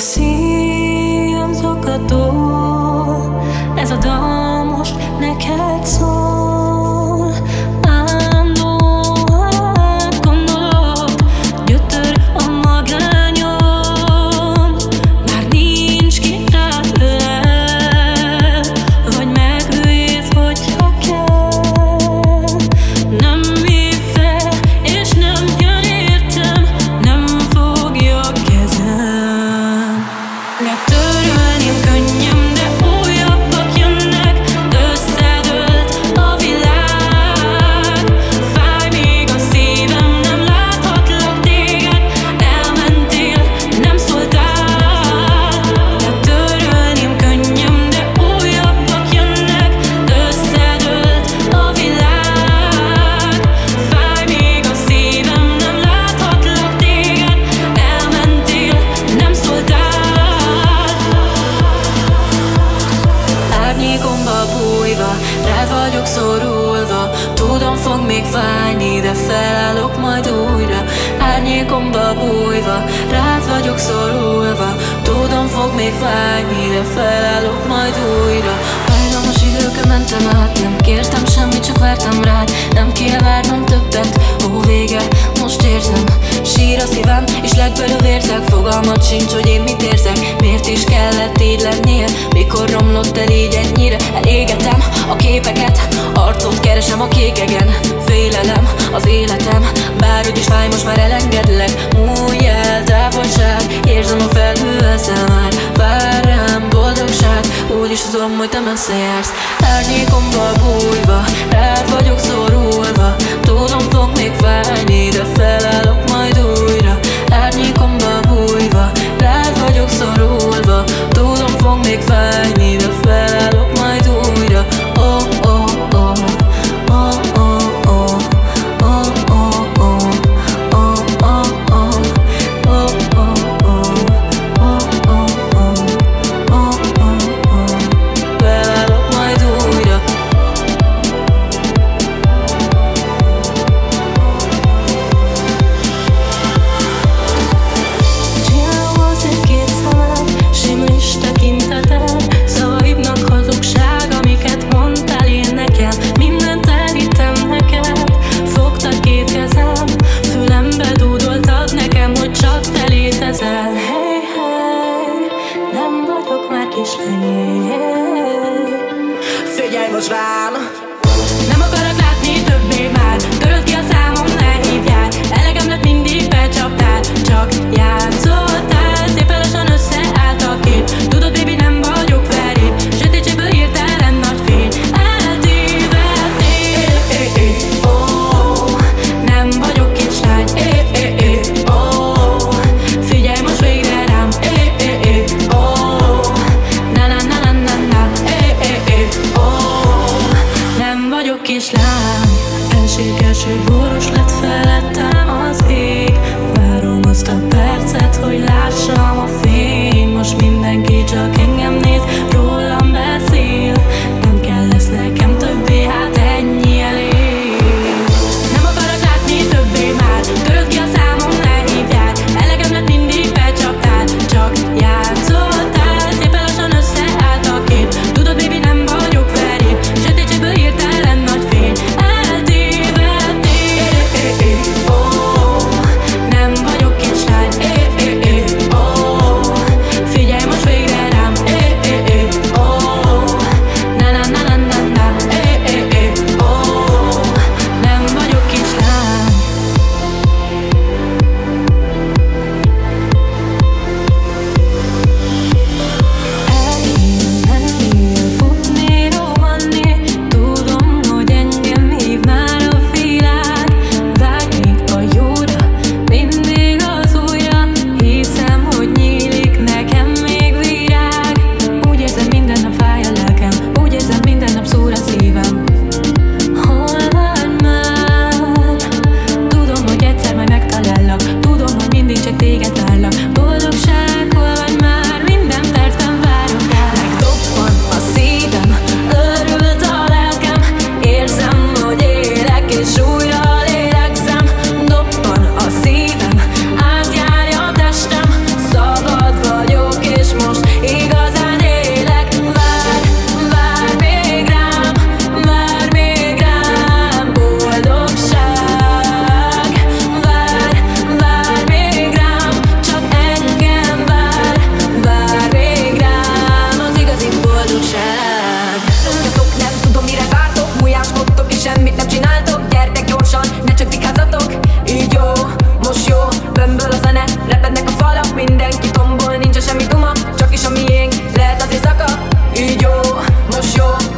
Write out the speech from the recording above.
Szívem zakató Ez a dal most neked szól Tudom fog még fájni, de felállok majd újra. Árnyékomba bújva, rád vagyok szorulva. Tudom fog még fájni, de felállok majd újra. Hajlamos időkön mentem át, nem kértem semmit, csak vártam rád. Nem kell várnom többet, ó vége, most érzem. Sír a szívem, és legből vérzek Fogalmat sincs, hogy én mit érzek. Miért is kellett így lennie? Mikor romlott el így ennyire? Elégetem a képeket a kékegen Félelem az életem Bárhogy is fáj, most már elengedlek. Múlj el, távolság Érzem a felhő eszel már. Vár rám boldogság Úgy is tudom, hogy te messze jársz. Árnyékomba bújva Rád vagyok szorulva. Tudom, fog még fájni De felállok nem vagyok már kislány Figyelj most rám, show.